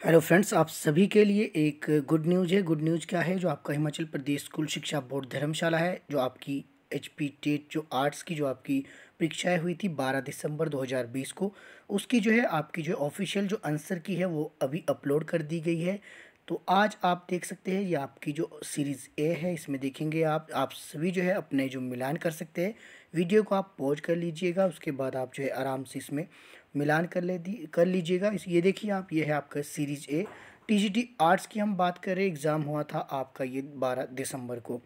Hello friends आप सभी के लिए एक गुड न्यूज़ है। गुड न्यूज़ क्या है? जो आपका हिमाचल प्रदेश स्कूल शिक्षा बोर्ड धर्मशाला है, जो आपकी एच पी टेट, जो आर्ट्स की, जो आपकी परीक्षाएँ हुई थी 12 दिसंबर 2020 को, उसकी जो है आपकी जो ऑफिशियल जो आंसर की है, वो अभी अपलोड कर दी गई है। तो आज आप देख सकते हैं, ये आपकी जो सीरीज़ ए है, इसमें देखेंगे आप आप सभी जो है अपने जो मिलान कर सकते हैं। वीडियो को आप पॉज कर लीजिएगा, उसके बाद आप जो है आराम से इसमें मिलान कर ले कर लीजिएगा। इस, ये देखिए आप, ये है आपका सीरीज़ ए टीजीटी आर्ट्स की हम बात करें एग्ज़ाम हुआ था आपका ये बारह दिसंबर को।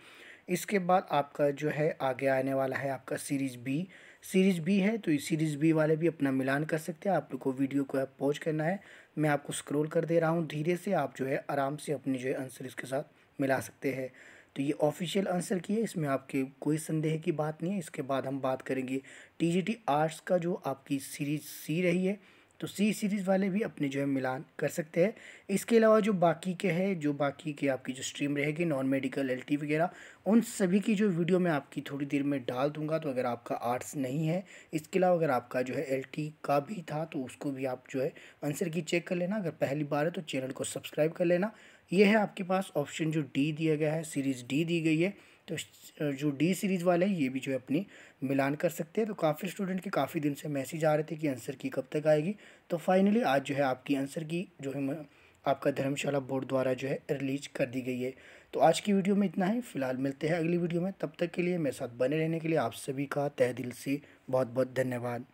इसके बाद आपका जो है आगे आने वाला है आपका सीरीज़ बी सीरीज़ बी है तो इस सीरीज़ बी वाले भी अपना मिलान कर सकते हैं। आप लोग को वीडियो को पॉज करना है। मैं आपको स्क्रॉल कर दे रहा हूँ। धीरे से आप जो है आराम से अपने जो है आंसर इसके साथ मिला सकते हैं। तो ये ऑफिशियल आंसर की है, इसमें आपके कोई संदेह की बात नहीं है। इसके बाद हम बात करेंगे टीजीटी आर्ट्स का जो आपकी सीरीज़ सी रही है। तो सी सीरीज़ वाले भी अपने जो है मिलान कर सकते हैं। इसके अलावा जो बाकी के हैं, जो बाकी के आपकी जो स्ट्रीम रहेगी नॉन मेडिकल एलटी वगैरह, उन सभी की जो वीडियो मैं आपकी थोड़ी देर में डाल दूँगा तो अगर आपका आर्ट्स नहीं है, इसके अलावा अगर आपका जो है एलटी का भी था तो उसको भी आप जो है आंसर की चेक कर लेना। अगर पहली बार है तो चैनल को सब्सक्राइब कर लेना। ये है आपके पास ऑप्शन जो डी दिया गया है सीरीज़ डी दी गई है। तो जो डी सीरीज़ वाले हैं, ये भी जो है अपनी मिलान कर सकते हैं। तो काफ़ी स्टूडेंट के काफ़ी दिन से मैसेज आ रहे थे कि आंसर की कब तक आएगी। तो फाइनली आज जो है आपकी आंसर की जो है आपका धर्मशाला बोर्ड द्वारा जो है रिलीज़ कर दी गई है। तो आज की वीडियो में इतना ही। फ़िलहाल मिलते हैं अगली वीडियो में। तब तक के लिए मेरे साथ बने रहने के लिए आप सभी का तह दिल से बहुत बहुत धन्यवाद।